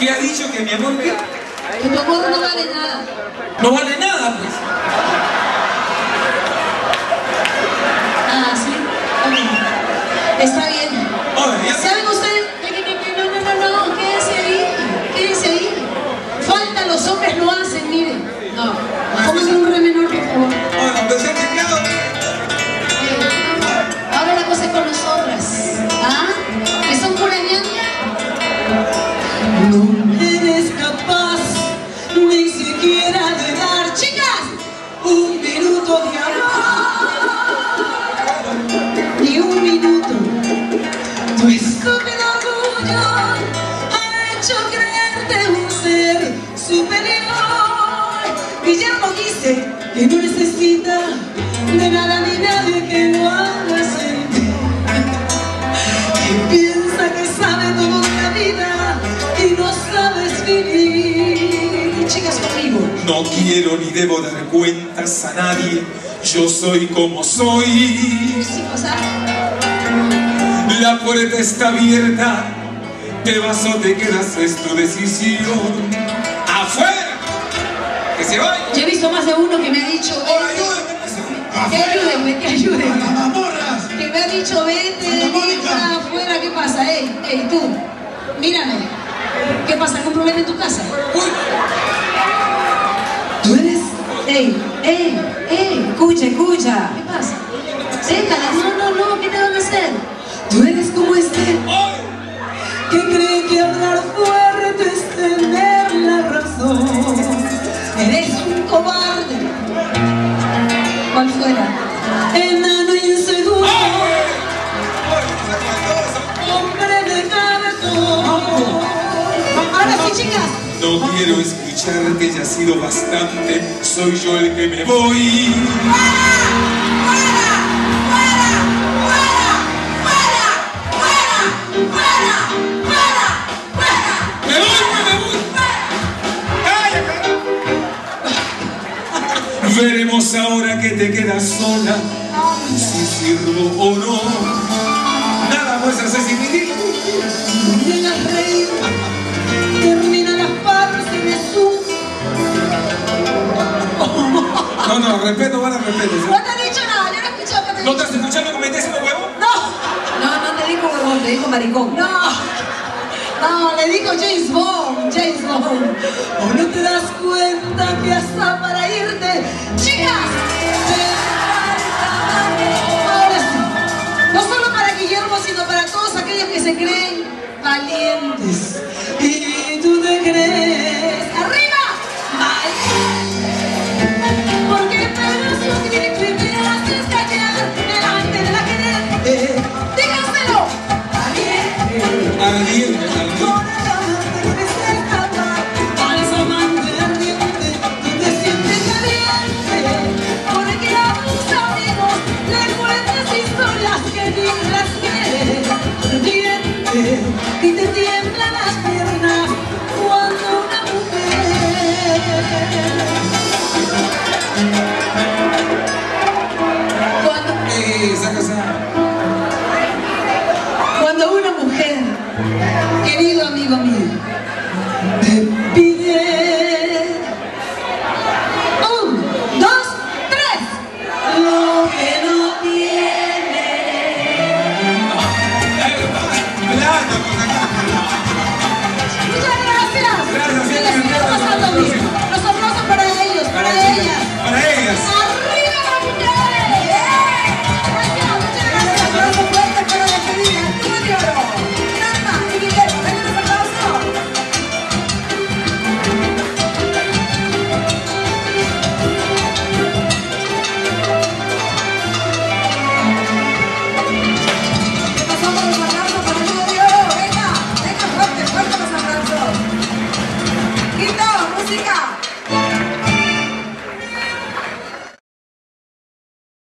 mi amor, ¿qué? Que tu amor no vale nada. No vale nada, pues. Ah, ¿sí? Está bien. Oye, ya Guillermo dice que no necesita de nada ni nadie que lo haga sentir. Que piensa que sabe todo de la vida y no sabes vivir. Chicas conmigo. No quiero ni debo dar cuentas a nadie. Yo soy como soy. Sí, La puerta está abierta. Te vas o te quedas, es tu decisión. ¡Afuera! ¡Que se vaya! yo he visto más de uno que me ha dicho, ¡Ahora vete, ayúdame! que ayúdenme, que ayúdenme. ¡Mamorras! Que me ha dicho, vete, entra afuera, ¿qué pasa? Ey, ey, tú, mírame. ¿Qué pasa? ¿Algún problema en tu casa? ¡Uy! ¿Tú eres? ¡Ey! ¡Ey! ¡Ey! ¡Escucha, escucha! ¿Qué pasa? Déjala, no, no, no, ¿qué te van a hacer? Tú eres como este ¡Ay! que cree que hablar chicas. No quiero escuchar que ya ha sido bastante. Soy yo el que me voy. ¡Me voy, pues, me voy! ¡Calla, carajo! Veremos ahora que te quedas sola. Si sirvo o no. Nada infinito. Llega el rey, termina la farsa y me sube. No, no, respeto, vale, respeto. No te he dicho nada, yo no he escuchado que te he ¿No dicho. estás escuchando que metes ese huevo? No, No, no te dijo huevón, te dijo maricón. no, no, le digo James Bond, James Bond. ¿O no te das cuenta que hasta para irte, chicas, te Ahora sí, no solo para Guillermo, sino para todos aquellos que se creen valientes.